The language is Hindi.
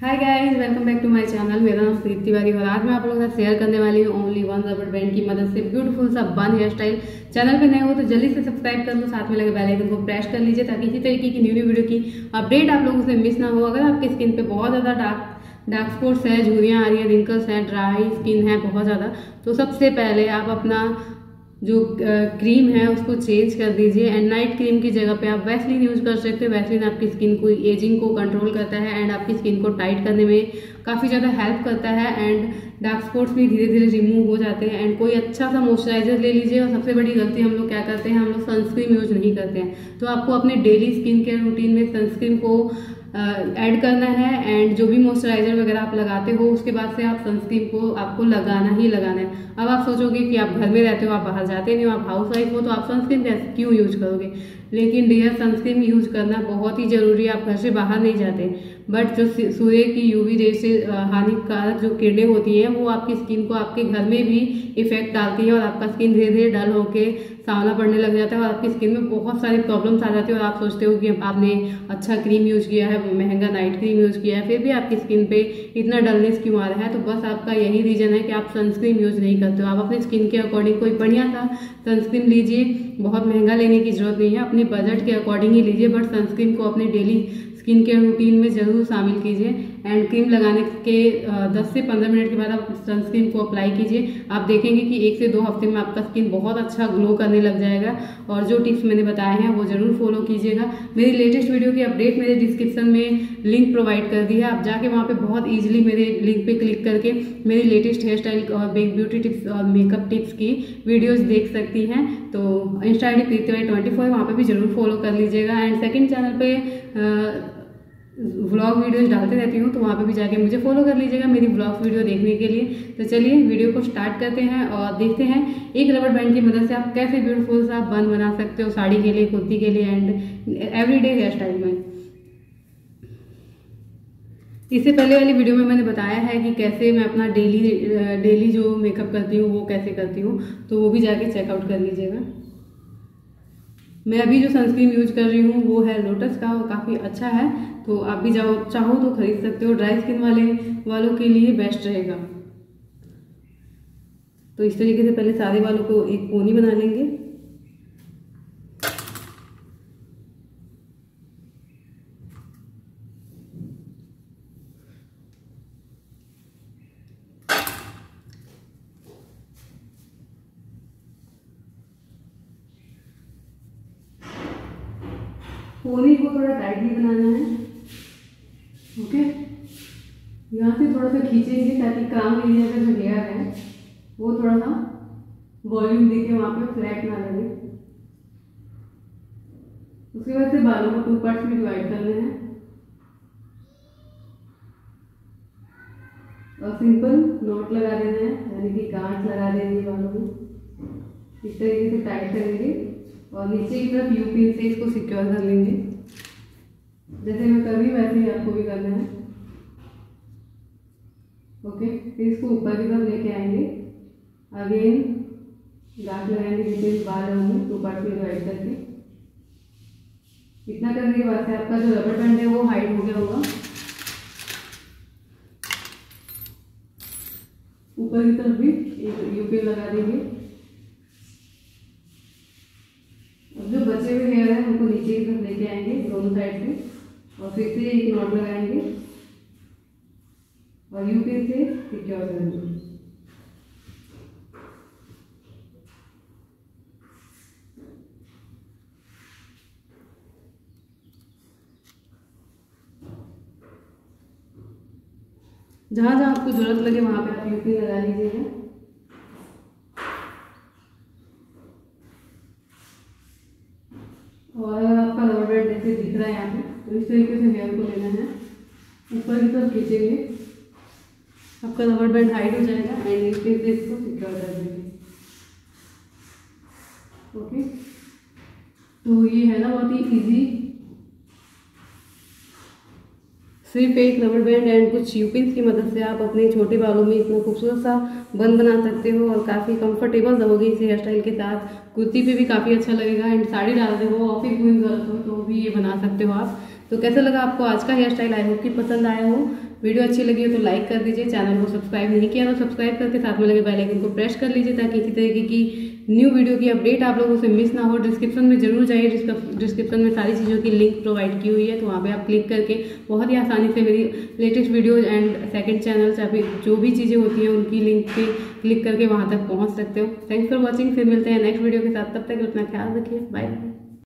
Hi guys welcome back to my channel मेरा नाम प्रीति तिवारी और आज मैं आप लोगों के साथ शेयर करने वाली हूँ ओनली वन रबर बैंड की मदद से ब्यूटीफुल सा बन हेयर स्टाइल चैनल पे नए हो तो जल्दी से सब्सक्राइब कर लो, साथ में लगे बेल आइकन को प्रेस कर लीजिए ताकि इसी तरीके की न्यू न्यू वीडियो की अपडेट आप लोगों से मिस ना हो। अगर आपकी स्किन पर बहुत ज़्यादा डार्क डार्क स्पॉट्स है झुरियाँ आ रही है रिंकल्स हैं ड्राई स्किन है बहुत ज़्यादा तो सबसे पहले आप अपना जो क्रीम है, उसको चेंज कर दीजिए एंड नाइट क्रीम की जगह पे आप वैसलिन यूज़ कर सकते हो। वैसलिन आपकी स्किन को एजिंग को कंट्रोल करता है एंड आपकी स्किन को टाइट करने में काफ़ी ज़्यादा हेल्प करता है एंड डार्क स्पॉट्स भी धीरे धीरे रिमूव हो जाते हैं एंड कोई अच्छा सा मॉइस्चराइजर ले लीजिए और सबसे बड़ी गलती हम लोग क्या करते हैं? हम लोग सनस्क्रीन यूज़ नहीं करते हैं। तो आपको अपने डेली स्किन केयर रूटीन में सनस्क्रीन को ऐड करना है एंड जो भी मॉइस्चराइजर वगैरह आप लगाते हो, उसके बाद से आप सनस्क्रीन को आपको लगाना ही लगाना है। अब आप सोचोगे कि आप घर में रहते हो, आप बाहर जाते नहीं हो, आप हाउस वाइफ हो तो आप सनस्क्रीन क्यों यूज़ करोगे? लेकिन डियर सनस्क्रीन यूज़ करना बहुत ही ज़रूरी है, आप घर से बाहर नहीं जाते। बट जो सूर्य की यूवी रे से हानिकारक जो किरणें होती हैं, वो आपकी स्किन को आपके घर में भी इफ़ेक्ट डालती है और आपका स्किन धीरे धीरे डल होकर सांवला पड़ने लग जाता है और आपकी स्किन में बहुत सारी प्रॉब्लम्स आ जाती है और आप सोचते हो कि आपने अच्छा क्रीम यूज़ किया है महँगा नाइट क्रीम यूज़ किया है, फिर भी आपकी स्किन पे इतना डलनेस क्यों आ रहा है? तो बस आपका यही रीजन है कि आप सनस्क्रीन यूज़ नहीं करते हो। आप अपने स्किन के अकॉर्डिंग कोई बढ़िया सा सनस्क्रीन लीजिए, बहुत महँगा लेने की ज़रूरत नहीं है, अपने बजट के अकॉर्डिंग ही लीजिए बट सनस्क्रीन को अपने डेली स्किन केयर रूटीन में ज़रूर शामिल कीजिए। एंड क्रीम लगाने के 10 से 15 मिनट के बाद आप सनस्क्रीन को अप्लाई कीजिए। आप देखेंगे कि एक से दो हफ़्ते में आपका स्किन बहुत अच्छा ग्लो करने लग जाएगा। और जो टिप्स मैंने बताए हैं, वो ज़रूर फॉलो कीजिएगा। मेरी लेटेस्ट वीडियो की अपडेट मेरे डिस्क्रिप्शन में लिंक प्रोवाइड कर दी है। आप जाके वहाँ पे बहुत ईजिली मेरे लिंक पे क्लिक करके मेरी लेटेस्ट हेयर स्टाइल और ब्यूटी टिप्स और मेकअप टिप्स की वीडियोज़ देख सकती हैं। तो insta I D Preeti Y twenty four वहाँ पर भी ज़रूर फॉलो कर लीजिएगा। एंड सेकेंड चैनल पर व्लॉग वीडियोज़ डालते रहती हूँ तो वहाँ पे भी जाके मुझे फॉलो कर लीजिएगा मेरी व्लॉग वीडियो देखने के लिए। तो चलिए वीडियो को स्टार्ट करते हैं और देखते हैं एक रबर बैंड की मदद से आप कैसे ब्यूटीफुल सा बन बना सकते हो, साड़ी के लिए, कुर्ती के लिए एंड एवरीडे हेयर स्टाइल में। इससे पहले वाली वीडियो में मैंने बताया है कि कैसे मैं अपना डेली डेली जो मेकअप करती हूँ, वो कैसे करती हूँ तो वो भी जाके चेकआउट कर लीजिएगा। मैं अभी जो सनस्क्रीन यूज़ कर रही हूँ, वो है लोटस का और काफ़ी अच्छा है। तो आप भी जाओ, चाहो तो खरीद सकते हो। ड्राई स्किन वाले, वालों के लिए बेस्ट रहेगा। तो इस तरीके से पहले सारे वालों को एक पोनी बना लेंगे। पोनी को थोड़ा टाइट टाइटली बनाना है। ओके यहाँ से थोड़ा सा खींचेंगे ताकि काम एरिया का जो हेयर है वो थोड़ा सा वॉल्यूम देके वहाँ पे फ्लैट ना लगे। उसके बाद से बालों को टू पार्ट्स में डिवाइड करने हैं। और सिंपल नोट लगा देना है, यानी कि गांठ लगा देंगे बालों में इस तरीके से टाइट करेंगे। और नीचे की तरफ़ यू पिन से इसको सिक्योर कर लेंगे। जैसे मैं कर रही वैसे ही आपको भी करना है। ओके फिर इसको ऊपर की तरफ़ लेके आएँगे। अगेन गांठ लगाएँगे जितने बाल होंगे टू पार्ट में डिवाइड करके। इतना करने के बाद से आपका जो रबर बैंड है, वो हाइट हो गया होगा। ऊपर की तरफ़ भी एक यूपी लगा देंगे। बचे हुए हेयर है, उनको नीचे की तरफ़ लेके आएँगे, दोनों साइड से और फिर से एक नॉट लगाएँगे। और यू पिन से सिक्योर करेंगे जहाँ जहाँ आपको ज़रूरत लगे, वहाँ पे आप यूपी लगा लीजिएगा। और आपका रबर बैंड जैसे दिख रहा है यहाँ पे तो इस तरीके से हेयर को लेना है। ऊपर की तरफ़ खींचेंगे। आपका रबर बैंड हाइट हो जाएगा एंड इस पे इसको सिक्योर कर देंगे। ओके तो ये है ना बहुत ही इजी सिर्फ़ एक रबर बैंड एंड कुछ यूपिन की मदद से आप अपने छोटे बालों में इतना खूबसूरत सा बन बना सकते हो और काफ़ी कंफर्टेबल रहोगे इस हेयर स्टाइल के साथ। कुर्ती पे भी काफ़ी अच्छा लगेगा एंड साड़ी डालते हो ऑफ़िस गोइंग गर्ल्स हो तो भी ये बना सकते हो आप। तो कैसा लगा आपको आज का हेयर स्टाइल आई होप कि पसंद आया हो। वीडियो अच्छी लगी हो तो लाइक कर दीजिए चैनल को सब्सक्राइब नहीं किया तो सब्सक्राइब करके साथ में लगे बेल आइकन को प्रेस कर लीजिए ताकि इसी तरीके की न्यू वीडियो की अपडेट आप लोगों से मिस ना हो डिस्क्रिप्शन में ज़रूर जाइए डिस्क्रिप्शन में सारी चीज़ों की लिंक प्रोवाइड की हुई है तो वहाँ पे आप क्लिक करके बहुत ही आसानी से मेरी latest video and second channel फिर जो भी चीज़ें होती हैं, उनकी लिंक पे क्लिक करके वहाँ तक पहुँच सकते हो। थैंक्स फॉर वॉचिंग फिर मिलते हैं नेक्स्ट वीडियो के साथ। तब तक अपना ख्याल रखिए। बाय